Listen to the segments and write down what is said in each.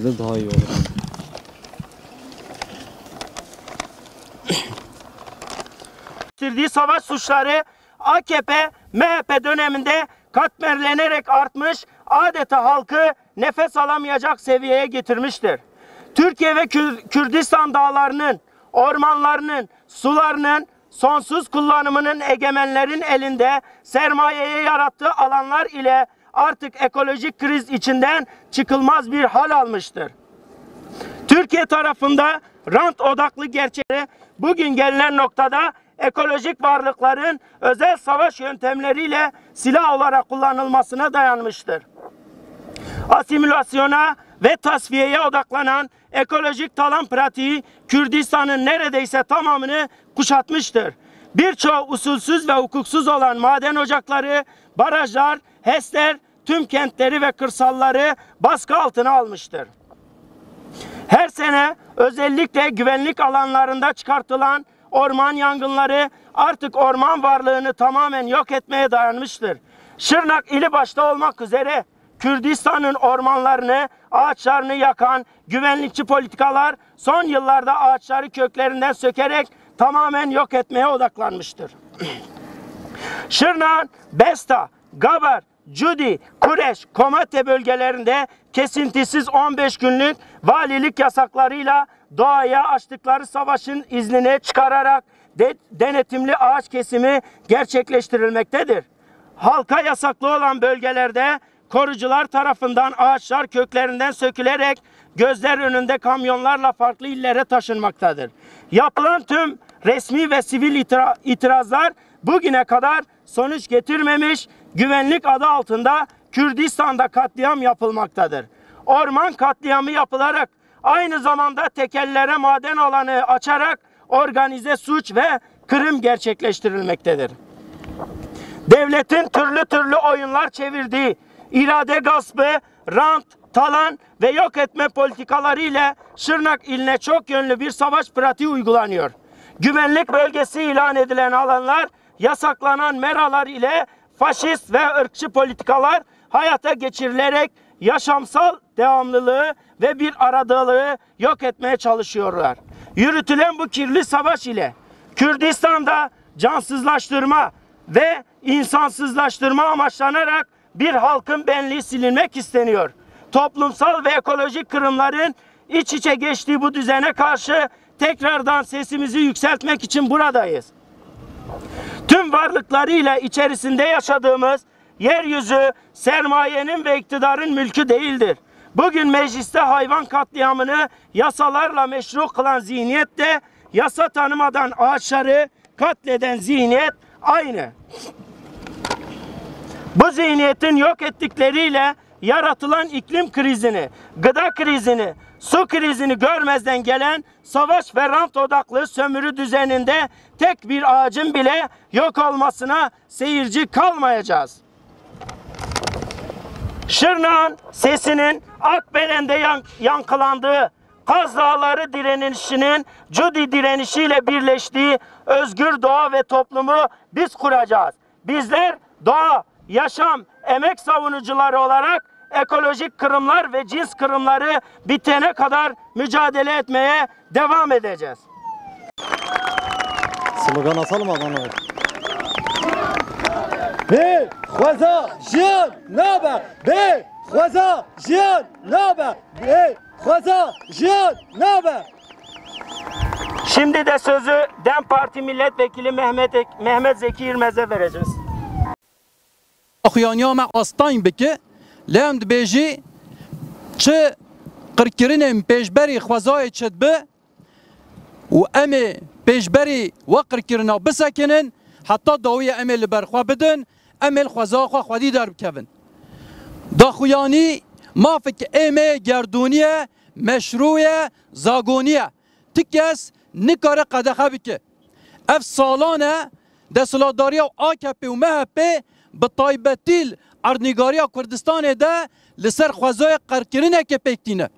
şekilde daha iyi olur. getirdiği savaş suçları AKP, MHP döneminde katmerlenerek artmış, adeta halkı nefes alamayacak seviyeye getirmiştir. Türkiye ve Kür- Kürdistan dağlarının, ormanlarının, sularının sonsuz kullanımının egemenlerin elinde sermayeye yarattığı alanlar ile artık ekolojik kriz içinden çıkılmaz bir hal almıştır. Türkiye tarafında rant odaklı gerçeği bugün gelinen noktada ekolojik varlıkların özel savaş yöntemleriyle silah olarak kullanılmasına dayanmıştır. Asimilasyona ve tasfiyeye odaklanan ekolojik talan pratiği Kürdistan'ın neredeyse tamamını kuşatmıştır. Birçoğu usulsüz ve hukuksuz olan maden ocakları, barajlar, HES'ler tüm kentleri ve kırsalları baskı altına almıştır. Her sene özellikle güvenlik alanlarında çıkartılan orman yangınları artık orman varlığını tamamen yok etmeye dayanmıştır. Şırnak ili başta olmak üzere Kürdistan'ın ormanlarını, ağaçlarını yakan güvenlikçi politikalar son yıllarda ağaçları köklerinden sökerek tamamen yok etmeye odaklanmıştır. Şırnak'ın Besta, Gabar, Cudi, Kureş, Komate bölgelerinde kesintisiz 15 günlük valilik yasaklarıyla doğaya açtıkları savaşın iznini çıkararak de- denetimli ağaç kesimi gerçekleştirilmektedir. Halka yasaklı olan bölgelerde korucular tarafından ağaçlar köklerinden sökülerek gözler önünde kamyonlarla farklı illere taşınmaktadır. Yapılan tüm resmi ve sivil itira- itirazlar bugüne kadar sonuç getirmemiş, güvenlik adı altında Kürdistan'da katliam yapılmaktadır. Orman katliamı yapılarak aynı zamanda tekellere maden alanı açarak organize suç ve kırım gerçekleştirilmektedir. Devletin türlü türlü oyunlar çevirdiği irade gaspı, rant, talan ve yok etme politikaları ile Şırnak iline çok yönlü bir savaş pratiği uygulanıyor. Güvenlik bölgesi ilan edilen alanlar yasaklanan meralar ile faşist ve ırkçı politikalar hayata geçirilerek yaşamsal devamlılığı ve bir aradılığı yok etmeye çalışıyorlar. Yürütülen bu kirli savaş ile Kürdistan'da cansızlaştırma ve insansızlaştırma amaçlanarak bir halkın benliği silinmek isteniyor. Toplumsal ve ekolojik kırımların iç içe geçtiği bu düzene karşı tekrardan sesimizi yükseltmek için buradayız. Tüm varlıklarıyla içerisinde yaşadığımız yeryüzü sermayenin ve iktidarın mülkü değildir. Bugün mecliste hayvan katliamını yasalarla meşru kılan zihniyet de yasa tanımadan ağaçları katleden zihniyet aynı. Bu zihniyetin yok ettikleriyle yaratılan iklim krizini, gıda krizini, su krizini görmezden gelen savaş ve rant odaklı sömürü düzeninde tek bir ağacın bile yok olmasına seyirci kalmayacağız. Şırnak'ın sesinin Akbelen'de yan- yankılandığı Kaz Dağları direnişinin Cudi direnişiyle birleştiği özgür doğa ve toplumu biz kuracağız. Bizler doğa, yaşam, emek savunucuları olarak ekolojik kırımlar ve cins kırımları bitene kadar mücadele etmeye devam edeceğiz. Slogan atalım adamlar. Be Xweza jiyan nabe Be Xweza jiyan nabe Be Xweza jiyan nabe Şimdi de sözü DEM Parti Milletvekili Mehmet, Mehmet Zeki İrmez'e vereceğiz. Xuyaniya me astayın bike lem dibêjî çi qirkirinên pêşberî xwezayê çi dibe û em ê pêşberî we qirkirina bisekinin heta dawiyê em ê li ber xwe bidin em ê xweza xwe xwedî derbikevin. Daxuyanî mafek êmê gerdûniye meşrûye zagoniye ti kes nikare qedexe bike. Ev salan e desilatdariya AKP û MHP bi taybetî erdnîgariya Kurdistanê de li ser xwezaya qerkirineke pêktîne.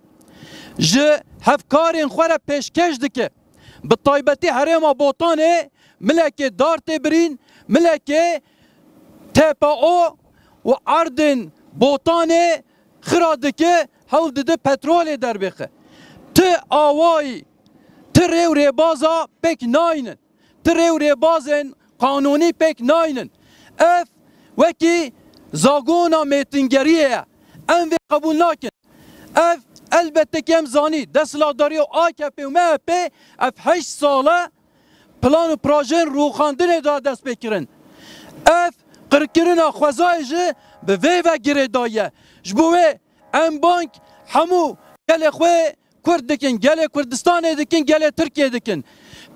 Ji hevkarên xwe re pêşkeş dike. Bi taybetî herêma botanê milekê dar tê birîn, milekê TPO û erdên botanê xira dike hewl dide petrolê derbixe. Ti awayî, ti rêw rêbaza pek naynin. Ti rêw rêbazên kanûnî pek naynin. Ev وكي زاغونا ميتنگريه ام وی قبول ناکن اف البته کم زانی دستلاداری و آکپی و مهپی اف هشت ساله پلان و پراژن روخاندن دا دست بکرن اف قرکرن خوزای جه به وی و گره دایه جبوه ام بانک همو گل خوی کرد دکن گل کردستان دکن گل ترکیه دکن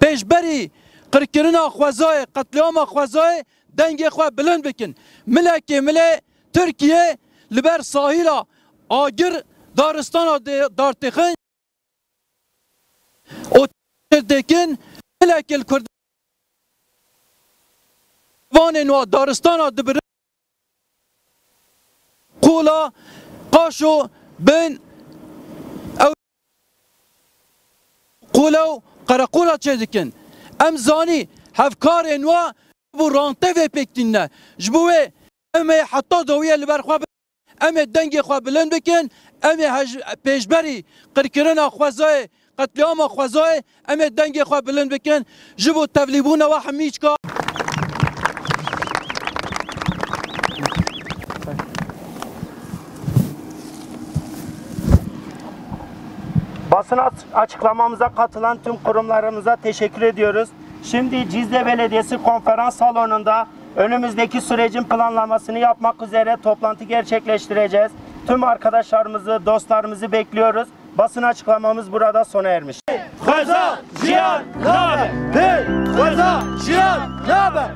پیشبری قرکرن خوزای قتلیام خوزای دنگی خواه بلند بکن. ملکی ملی ترکیه لبر ساحیلا آگر دارستان دارتخن. او دکن ملکی کرد. وان نو دارستان دبر. قولا قاشو بن. او قولو قرقولا چه دکن. ام زانی هفکار نوا bu rantevê pêk dîne ji bo wê em ê heta dawiye li ber xwe em ê dengê xwe bilind bikin em ê pêşberî qirkirina xwezayê qetliyama xwezayê em ê dengê xwe bilind bikin. Ji bo tevlîbûna we hemî çika Basın aç- açıklamamıza katılan tüm kurumlarımıza teşekkür ediyoruz. Şimdi Cizre Belediyesi konferans salonunda önümüzdeki sürecin planlamasını yapmak üzere toplantı gerçekleştireceğiz. Tüm arkadaşlarımızı, dostlarımızı bekliyoruz. Basın açıklamamız burada sona ermiş. Xweza jiyan nabe. Bê xweza jiyan nabe.